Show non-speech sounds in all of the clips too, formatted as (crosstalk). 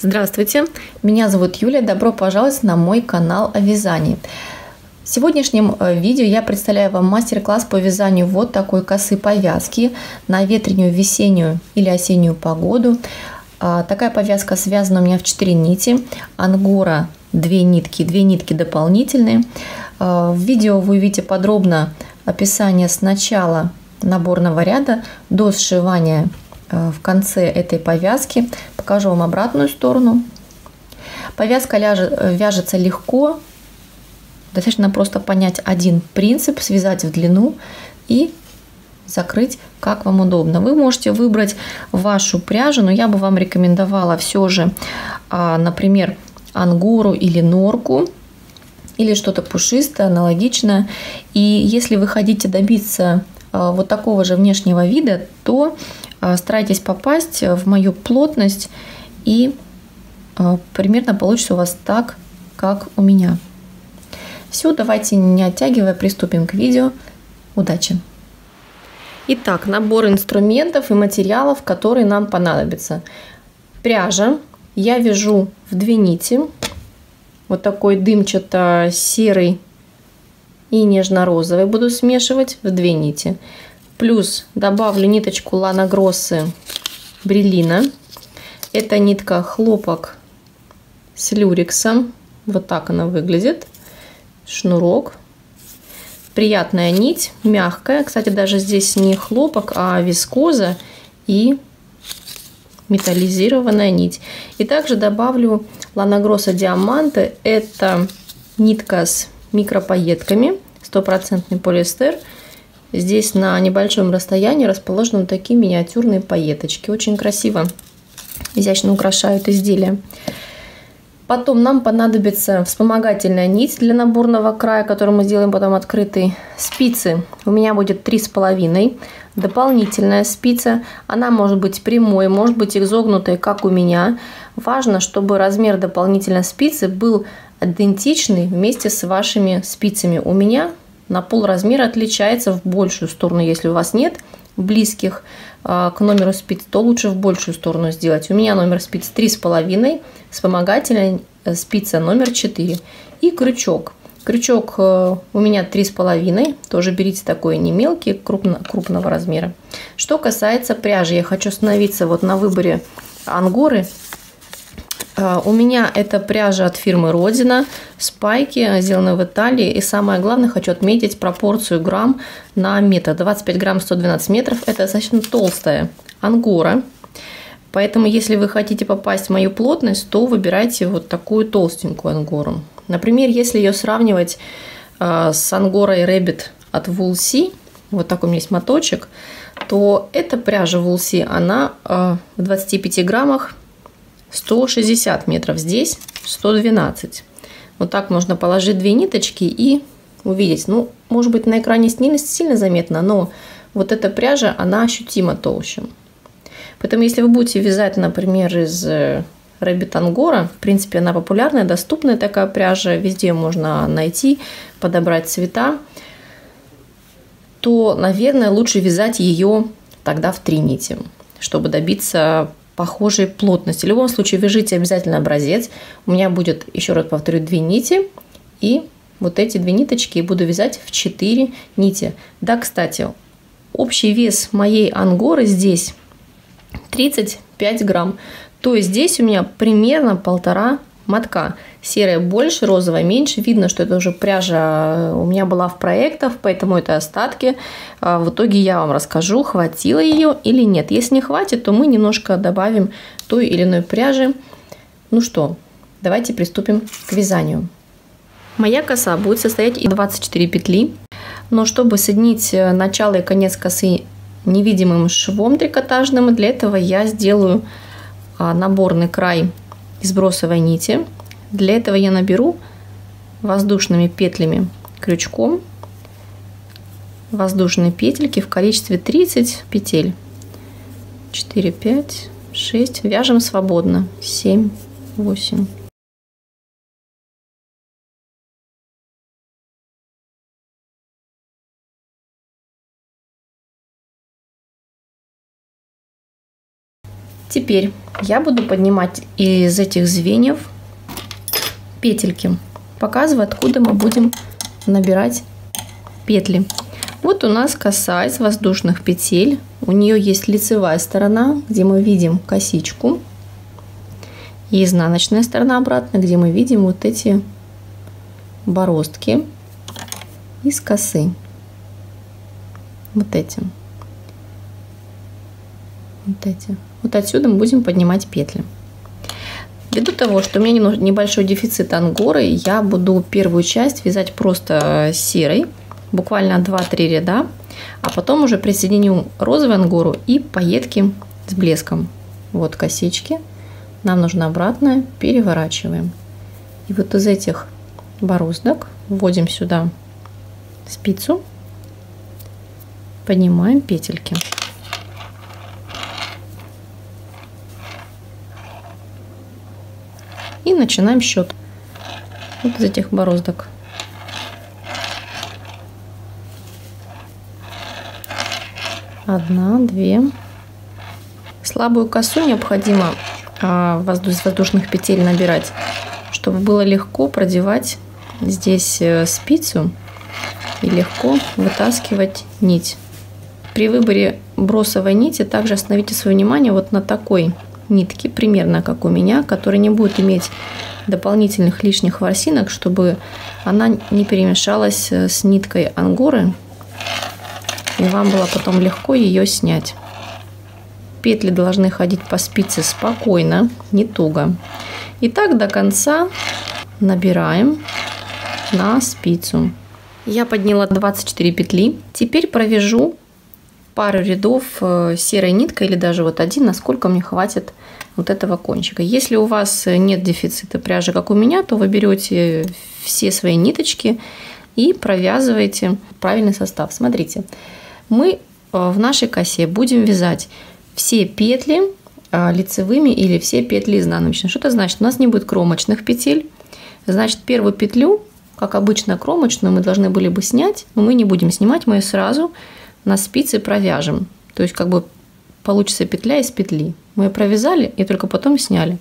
Здравствуйте, меня зовут Юлия, добро пожаловать на мой канал о вязании. В сегодняшнем э, видео я представляю вам мастер-класс по вязанию вот такой косы повязки на ветреную, весеннюю или осеннюю погоду. А, такая повязка связана у меня в 4 нити, ангора 2 нитки, 2 нитки дополнительные. А, в видео вы увидите подробно описание с начала наборного ряда до сшивания Э, в конце этой повязки. Покажу вам обратную сторону. Повязка э, вяжется легко. Достаточно просто понять один принцип, связать в длину и закрыть как вам удобно. Вы можете выбрать вашу пряжу, но я бы вам рекомендовала все же, а, например, ангору или норку, или что-то пушистое, аналогичное. И если вы хотите добиться а, вот такого же внешнего вида, то старайтесь попасть в мою плотность и а, примерно получится у вас так, как у меня. Все, давайте не оттягивая, приступим к видео. Удачи! Итак, набор инструментов и материалов, которые нам понадобятся. Пряжа. Я вяжу в две нити. Вот такой дымчато-серый и нежно-розовый буду смешивать в две нити. Плюс добавлю ниточку Лана Гроссы Брелина. Это нитка хлопок с люрексом. Вот так она выглядит. Шнурок. Приятная нить, мягкая. Кстати, даже здесь не хлопок, а вискоза и металлизированная нить. И также добавлю Лана Гросса Диаманты. Это нитка с микропоетками, стопроцентный полиэстер – Здесь на небольшом расстоянии расположены такие миниатюрные пайеточки. Очень красиво, изящно украшают изделия. Потом нам понадобится вспомогательная нить для наборного края, которую мы сделаем потом открытый. Спицы у меня будет три с половиной. Дополнительная спица, она может быть прямой, может быть изогнутой, как у меня. Важно, чтобы размер дополнительной спицы был идентичный вместе с вашими спицами. У меня на пол размера отличается в большую сторону. Если у вас нет близких а, к номеру спиц, то лучше в большую сторону сделать. У меня номер спиц 3,5, вспомогательная э, спица номер 4 и крючок. Крючок э, у меня 3,5, тоже берите такой не мелкий, крупно, крупного размера. Что касается пряжи, я хочу остановиться вот на выборе ангоры у меня это пряжа от фирмы Родина, спайки, сделаны в Италии. И самое главное, хочу отметить пропорцию грамм на метр. 25 грамм 112 метров. Это достаточно толстая ангора. Поэтому, если вы хотите попасть в мою плотность, то выбирайте вот такую толстенькую ангору. Например, если ее сравнивать а, с ангорой Rabbit от Woolsey, вот такой у меня есть моточек, то эта пряжа Woolsey, она а, в 25 граммах 160 метров, здесь 112. Вот так можно положить две ниточки и увидеть. Ну, может быть, на экране сильно, сильно заметно, но вот эта пряжа, она ощутимо толще. Поэтому, если вы будете вязать, например, из Rabbit Angora, в принципе, она популярная, доступная такая пряжа, везде можно найти, подобрать цвета, то, наверное, лучше вязать ее тогда в три нити, чтобы добиться похожей плотности. В любом случае вяжите обязательно образец. У меня будет, еще раз повторю, две нити. И вот эти две ниточки буду вязать в 4 нити. Да, кстати, общий вес моей ангоры здесь 35 грамм. То есть здесь у меня примерно полтора мотка. Серая больше, розовая меньше. Видно, что это уже пряжа у меня была в проектах, поэтому это остатки. А, в итоге я вам расскажу, хватило ее или нет. Если не хватит, то мы немножко добавим той или иной пряжи. Ну что, давайте приступим к вязанию. Моя коса будет состоять из 24 петли. Но чтобы соединить э, начало и конец косы невидимым швом трикотажным, для этого я сделаю а, наборный край из бросовой нити. Для этого я наберу воздушными петлями крючком воздушные петельки в количестве 30 петель. 4, 5, 6. Вяжем свободно. 7, 8, Теперь я буду поднимать из этих звеньев петельки. Показываю, откуда мы будем набирать петли. Вот у нас коса из воздушных петель. У нее есть лицевая сторона, где мы видим косичку. И изнаночная сторона обратно, где мы видим вот эти бороздки из косы. Вот эти. Вот эти. Вот отсюда мы будем поднимать петли. Ввиду того, что у меня небольшой дефицит ангоры, я буду первую часть вязать просто серой, буквально 2-3 ряда, а потом уже присоединю розовую ангору и пайетки с блеском. Вот косички. Нам нужно обратно, переворачиваем. И вот из этих бороздок вводим сюда спицу, поднимаем петельки. И начинаем счет вот из этих бороздок. Одна, две. Слабую косу необходимо а, из воздушных петель набирать, чтобы было легко продевать здесь э, спицу и легко вытаскивать нить. При выборе бросовой нити также остановите свое внимание вот на такой нитки, примерно как у меня, которая не будет иметь дополнительных лишних ворсинок, чтобы она не перемешалась э, с ниткой ангоры, и вам было потом легко ее снять. Петли должны ходить по спице спокойно, не туго. И так до конца набираем на спицу. Я подняла 24 петли. Теперь провяжу пару рядов э, серой ниткой или даже вот один, насколько мне хватит вот этого кончика. Если у вас нет дефицита пряжи, как у меня, то вы берете все свои ниточки и провязываете правильный состав. Смотрите, мы э, в нашей косе будем вязать все петли э, лицевыми или все петли изнаночными. Что это значит? У нас не будет кромочных петель. Значит, первую петлю, как обычно кромочную, мы должны были бы снять, но мы не будем снимать, мы ее сразу на спицы провяжем. То есть как бы получится петля из петли. Мы ее провязали и только потом сняли.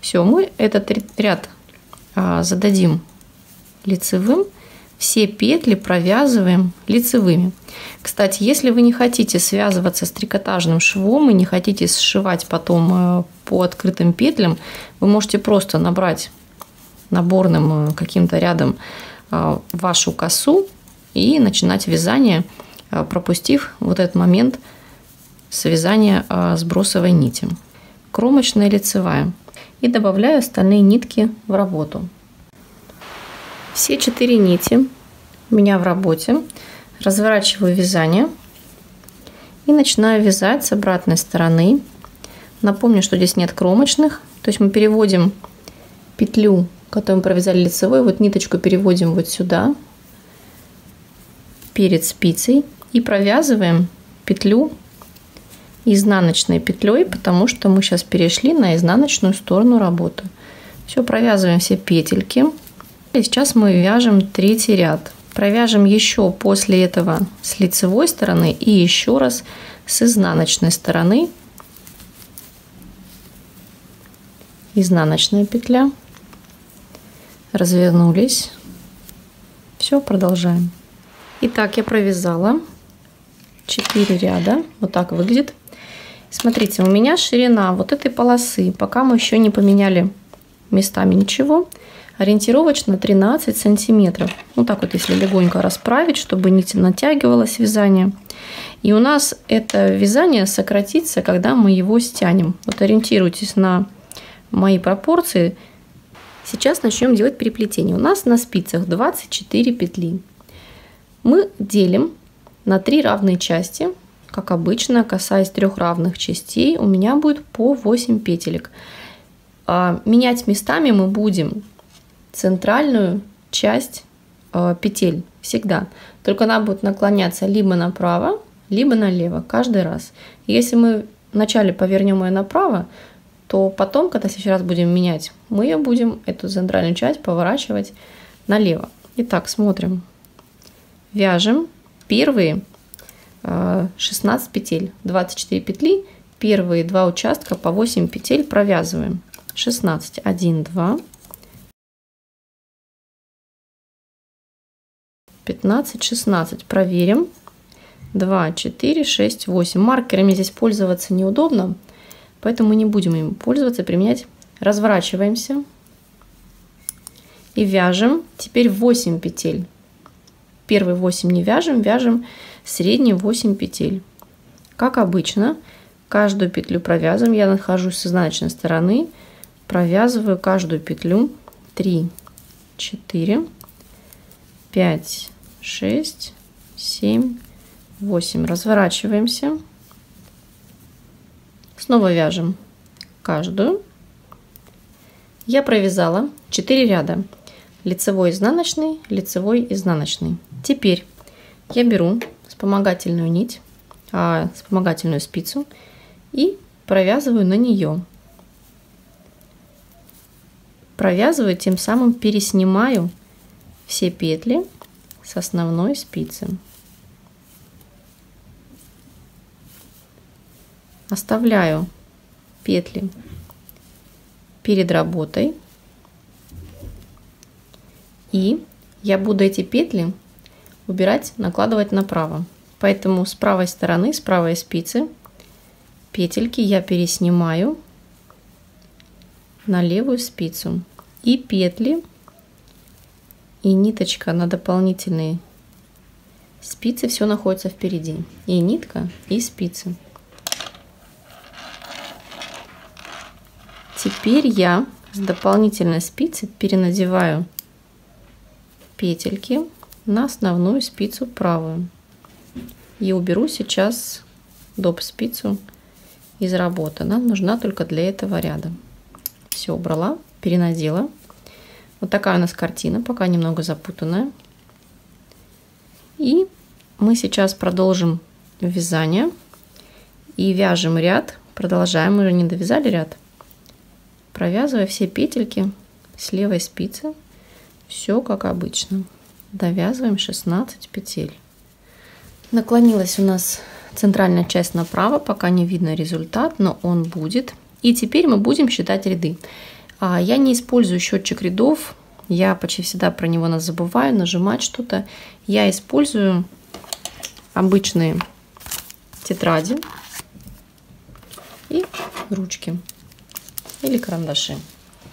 Все, мы этот ряд а, зададим лицевым. Все петли провязываем лицевыми. Кстати, если вы не хотите связываться с трикотажным швом и не хотите сшивать потом э, по открытым петлям, вы можете просто набрать наборным э, каким-то рядом э, вашу косу и начинать вязание – пропустив вот этот момент связания э, с бросовой нити. Кромочная лицевая. И добавляю остальные нитки в работу. Все четыре нити у меня в работе. Разворачиваю вязание и начинаю вязать с обратной стороны. Напомню, что здесь нет кромочных, то есть мы переводим петлю, которую мы провязали лицевой, вот ниточку переводим вот сюда, перед спицей и провязываем петлю изнаночной петлей, потому что мы сейчас перешли на изнаночную сторону работы. Все, провязываем все петельки. И сейчас мы вяжем третий ряд. Провяжем еще после этого с лицевой стороны и еще раз с изнаночной стороны. Изнаночная петля. Развернулись. Все, продолжаем. Итак, я провязала 4 ряда. Вот так выглядит. Смотрите, у меня ширина вот этой полосы, пока мы еще не поменяли местами ничего, ориентировочно 13 сантиметров. Ну так вот, если легонько расправить, чтобы нить натягивалась вязание. И у нас это вязание сократится, когда мы его стянем. Вот ориентируйтесь на мои пропорции. Сейчас начнем делать переплетение. У нас на спицах 24 петли. Мы делим на три равные части. Как обычно, касаясь трех равных частей, у меня будет по 8 петелек. А, менять местами мы будем центральную часть а, петель всегда. Только она будет наклоняться либо направо, либо налево каждый раз. Если мы вначале повернем ее направо, то потом, когда в следующий раз будем менять, мы ее будем, эту центральную часть, поворачивать налево. Итак, смотрим. Вяжем первые 16 э, петель, 24 петли первые два участка по 8 петель провязываем. 16, 1, 2, 15, 16. Проверим. 2, 4, 6, 8. Маркерами здесь пользоваться неудобно, поэтому мы не будем им пользоваться, применять. Разворачиваемся и вяжем. Теперь 8 петель. Первые 8 не вяжем, вяжем средние 8 петель. Как обычно, каждую петлю провязываем. Я нахожусь с изнаночной стороны, провязываю каждую петлю 3, 4, 5, 6, 7, 8. Разворачиваемся. Снова вяжем каждую. Я провязала 4 ряда. Лицевой, изнаночный, лицевой, изнаночный. Теперь я беру вспомогательную нить, а, вспомогательную спицу и провязываю на нее. Провязываю, тем самым переснимаю все петли с основной спицы. Оставляю петли перед работой. И я буду эти петли убирать, накладывать направо. Поэтому с правой стороны, с правой спицы, петельки я переснимаю на левую спицу. И петли и ниточка на дополнительные спицы, все находится впереди. И нитка, и спицы. Теперь я с дополнительной спицы перенадеваю петельки на основную спицу правую. И уберу сейчас доп. спицу из работы. Нам нужна только для этого ряда. Все убрала, перенадела. Вот такая у нас картина, пока немного запутанная. И мы сейчас продолжим вязание и вяжем ряд. Продолжаем, мы уже не довязали ряд. Провязывая все петельки с левой спицы, все как обычно. Довязываем 16 петель. Наклонилась у нас центральная часть направо, пока не видно результат, но он будет. И теперь мы будем считать ряды. А, я не использую счетчик рядов, я почти всегда про него забываю, нажимать что-то. Я использую обычные тетради и ручки или карандаши.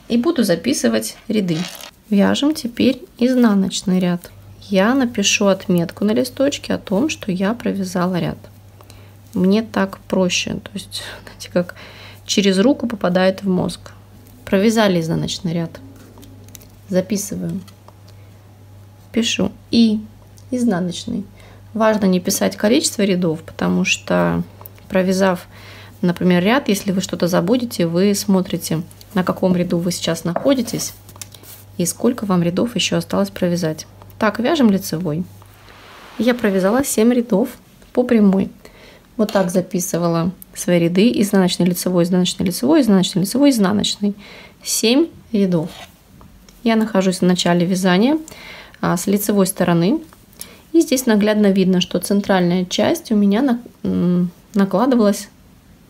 И буду записывать ряды. Вяжем теперь изнаночный ряд. Я напишу отметку на листочке о том, что я провязала ряд. Мне так проще, то есть, (laughs) знаете, как через руку попадает в мозг. Провязали изнаночный ряд. Записываю. Пишу и изнаночный. Важно не писать количество рядов, потому что провязав, например, ряд, если вы что-то забудете, вы смотрите, на каком ряду вы сейчас находитесь и сколько вам рядов еще осталось провязать. Так, вяжем лицевой. Я провязала 7 рядов по прямой. Вот так записывала свои ряды. Изнаночный, лицевой, изнаночный, лицевой, изнаночный, лицевой, изнаночный. 7 рядов. Я нахожусь в начале вязания а, с лицевой стороны. И здесь наглядно видно, что центральная часть у меня на, накладывалась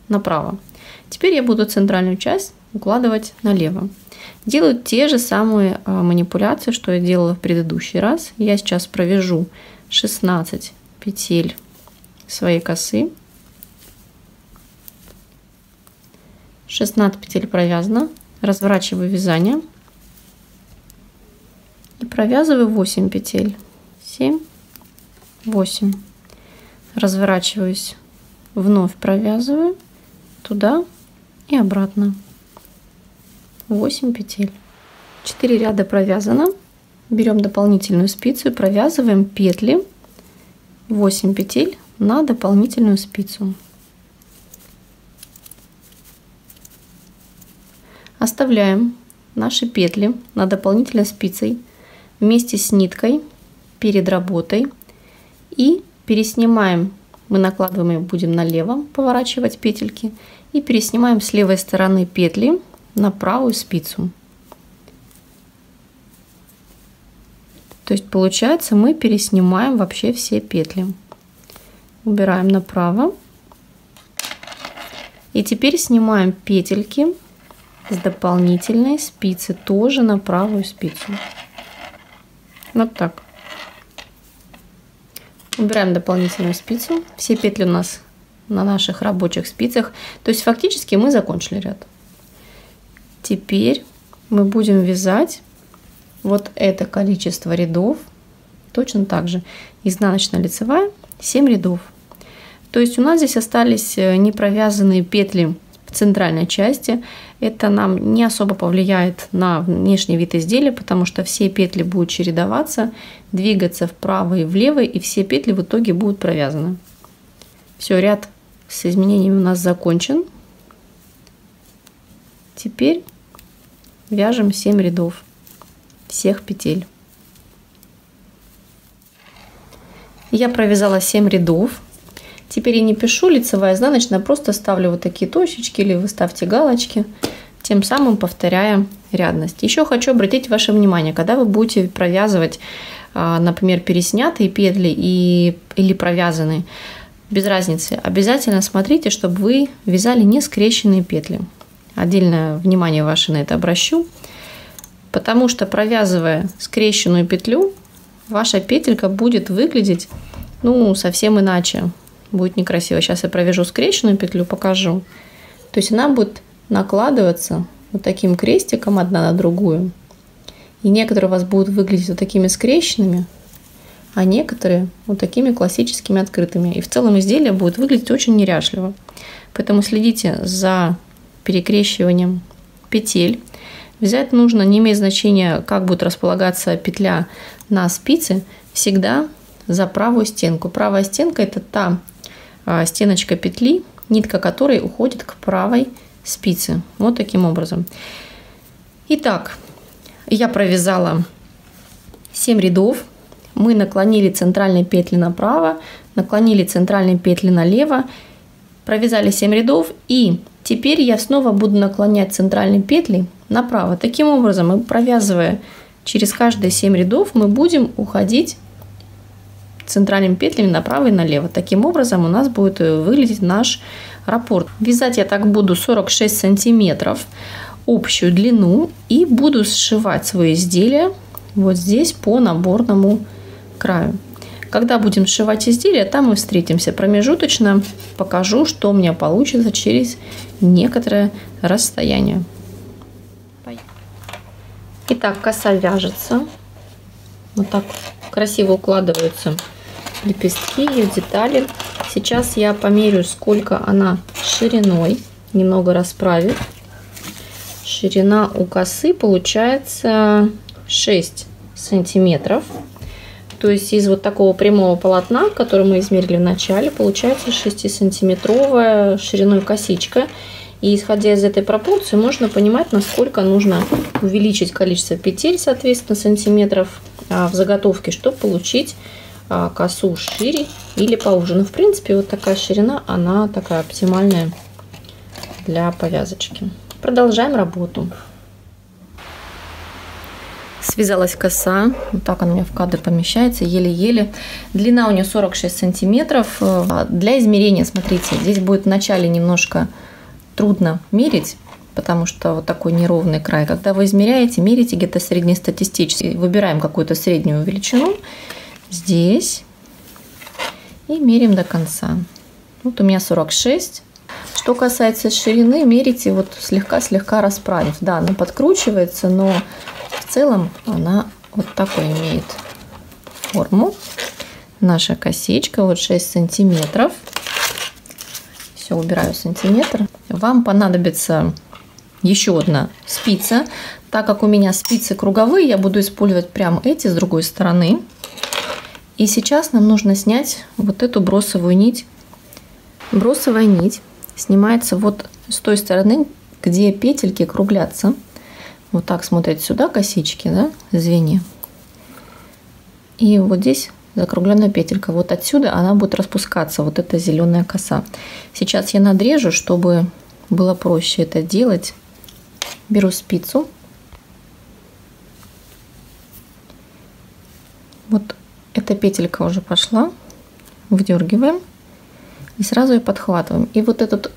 направо. Теперь я буду центральную часть укладывать налево. Делаю те же самые а, манипуляции, что я делала в предыдущий раз. Я сейчас провяжу 16 петель своей косы. 16 петель провязано. Разворачиваю вязание. И провязываю 8 петель. 7, 8. Разворачиваюсь. Вновь провязываю туда и обратно. 8 петель. 4 ряда провязано. Берем дополнительную спицу и провязываем петли 8 петель на дополнительную спицу. Оставляем наши петли на дополнительной спицей вместе с ниткой перед работой и переснимаем, мы накладываем будем налево поворачивать петельки и переснимаем с левой стороны петли на правую спицу. То есть получается мы переснимаем вообще все петли. Убираем направо. И теперь снимаем петельки с дополнительной спицы тоже на правую спицу. Вот так. Убираем дополнительную спицу. Все петли у нас на наших рабочих спицах. То есть фактически мы закончили ряд. Теперь мы будем вязать вот это количество рядов. Точно так же. Изнаночно-лицевая 7 рядов. То есть у нас здесь остались э, непровязанные петли в центральной части. Это нам не особо повлияет на внешний вид изделия, потому что все петли будут чередоваться, двигаться вправо и влево, и все петли в итоге будут провязаны. Все, ряд с изменениями у нас закончен. Теперь вяжем 7 рядов всех петель. Я провязала 7 рядов. Теперь я не пишу лицевая изнаночная, просто ставлю вот такие точечки или вы ставьте галочки, тем самым повторяя рядность. Еще хочу обратить ваше внимание, когда вы будете провязывать, а, например, переснятые петли и, или провязанные, без разницы, обязательно смотрите, чтобы вы вязали не скрещенные петли. Отдельное внимание ваше на это обращу, потому что провязывая скрещенную петлю, ваша петелька будет выглядеть ну, совсем иначе будет некрасиво. Сейчас я провяжу скрещенную петлю, покажу. То есть она будет накладываться вот таким крестиком одна на другую. И некоторые у вас будут выглядеть вот такими скрещенными, а некоторые вот такими классическими открытыми. И в целом изделие будет выглядеть очень неряшливо. Поэтому следите за перекрещиванием петель. Взять нужно, не имеет значения, как будет располагаться петля на спице, всегда за правую стенку. Правая стенка это та а, стеночка петли, нитка которой уходит к правой спице. Вот таким образом. Итак, я провязала 7 рядов. Мы наклонили центральные петли направо, наклонили центральные петли налево, провязали 7 рядов и теперь я снова буду наклонять центральные петли направо. Таким образом, провязывая через каждые 7 рядов, мы будем уходить центральными петлями направо и налево. Таким образом у нас будет э, выглядеть наш раппорт. Вязать я так буду 46 сантиметров общую длину и буду сшивать свое изделие вот здесь по наборному краю. Когда будем сшивать изделие, там мы встретимся промежуточно. Покажу, что у меня получится через некоторое расстояние. Итак, коса вяжется. Вот так красиво укладываются лепестки, ее детали. Сейчас я померю, сколько она шириной, немного расправив. Ширина у косы получается 6 сантиметров. То есть из вот такого прямого полотна, который мы измерили в начале, получается 6-сантиметровая шириной косичка. И исходя из этой пропорции, можно понимать, насколько нужно увеличить количество петель, соответственно, сантиметров а, в заготовке, чтобы получить а, косу шире или поуже. Но в принципе вот такая ширина, она такая оптимальная для повязочки. Продолжаем работу. Связалась коса, вот так она у меня в кадр помещается, еле-еле. Длина у нее 46 сантиметров. А, для измерения, смотрите, здесь будет вначале немножко трудно мерить, потому что вот такой неровный край. Когда вы измеряете, мерите где-то среднестатистически. Выбираем какую-то среднюю величину здесь и меряем до конца. Вот у меня 46. Что касается ширины, мерите вот слегка-слегка расправив. Да, она подкручивается, но целом она вот такой имеет форму. Наша косичка вот 6 сантиметров. Все, убираю сантиметр. Вам понадобится еще одна спица. Так как у меня спицы круговые, я буду использовать прям эти с другой стороны. И сейчас нам нужно снять вот эту бросовую нить. Бросовая нить снимается вот с той стороны, где петельки круглятся. Вот так смотрят сюда косички, да, звенья. И вот здесь закругленная петелька. Вот отсюда она будет распускаться, вот эта зеленая коса. Сейчас я надрежу, чтобы было проще это делать. Беру спицу. Вот эта петелька уже пошла. Выдергиваем. И сразу ее подхватываем. И вот этот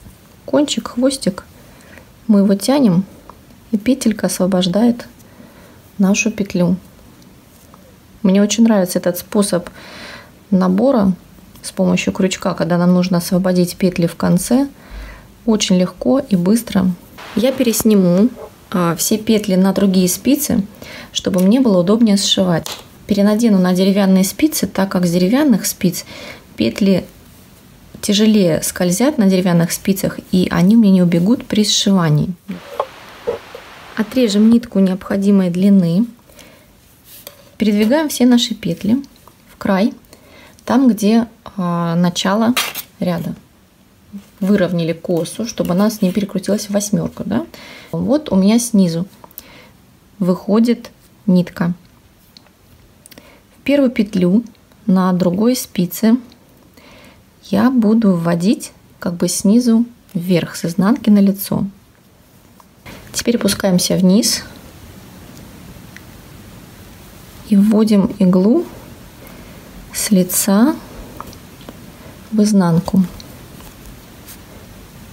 кончик, хвостик. Мы его тянем, и петелька освобождает нашу петлю. Мне очень нравится этот способ набора с помощью крючка, когда нам нужно освободить петли в конце. Очень легко и быстро. Я пересниму а, все петли на другие спицы, чтобы мне было удобнее сшивать. Перенадену на деревянные спицы, так как с деревянных спиц петли тяжелее скользят на деревянных спицах, и они мне не убегут при сшивании. Отрежем нитку необходимой длины. Передвигаем все наши петли в край, там, где э, начало ряда. Выровняли косу, чтобы она не перекрутилась в восьмерку. Да? Вот у меня снизу выходит нитка. В первую петлю на другой спице я буду вводить как бы снизу вверх, с изнанки на лицо. Теперь опускаемся вниз и вводим иглу с лица в изнанку.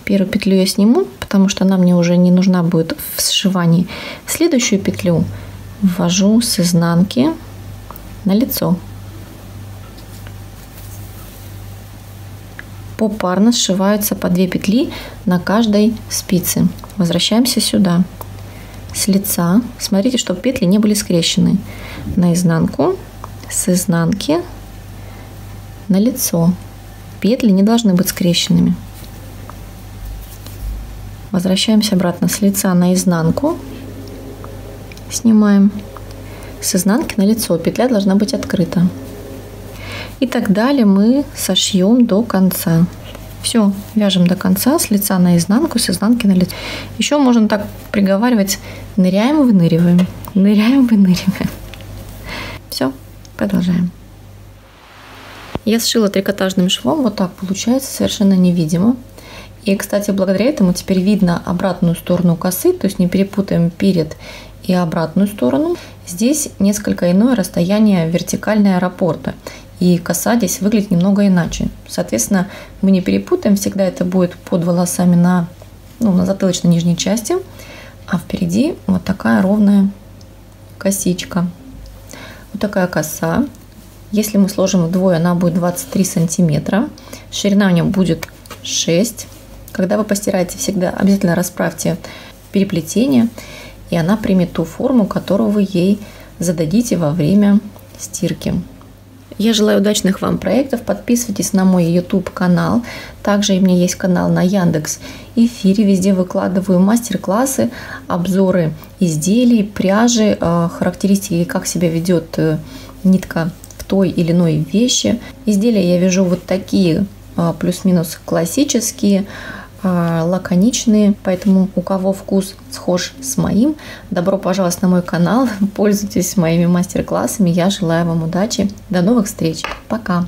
Первую петлю я сниму, потому что она мне уже не нужна будет в сшивании. Следующую петлю ввожу с изнанки на лицо. Попарно сшиваются по 2 петли на каждой спице. Возвращаемся сюда. С лица. Смотрите, чтобы петли не были скрещены. На изнанку, с изнанки на лицо. Петли не должны быть скрещенными. Возвращаемся обратно с лица на изнанку. Снимаем. С изнанки на лицо. Петля должна быть открыта. И так далее мы сошьем до конца. Все, вяжем до конца, с лица на изнанку, с изнанки на лицо. Еще можно так приговаривать, ныряем, выныриваем, ныряем, выныриваем. Все, продолжаем. Я сшила трикотажным швом, вот так получается, совершенно невидимо. И, кстати, благодаря этому теперь видно обратную сторону косы, то есть не перепутаем перед и обратную сторону. Здесь несколько иное расстояние вертикальной аэропорта и коса здесь выглядит немного иначе. Соответственно, мы не перепутаем, всегда это будет под волосами на, ну, на затылочной нижней части, а впереди вот такая ровная косичка. Вот такая коса. Если мы сложим вдвое, она будет 23 сантиметра. Ширина у нее будет 6. Когда вы постираете, всегда обязательно расправьте переплетение, и она примет ту форму, которую вы ей зададите во время стирки. Я желаю удачных вам проектов. Подписывайтесь на мой YouTube канал. Также у меня есть канал на Яндекс Эфире. Везде выкладываю мастер-классы, обзоры изделий, пряжи, э, характеристики, как себя ведет э, нитка в той или иной вещи. Изделия я вяжу вот такие, э, плюс-минус классические, лаконичные, поэтому у кого вкус схож с моим, добро пожаловать на мой канал, (laughs) пользуйтесь моими мастер-классами, я желаю вам удачи, до новых встреч, пока!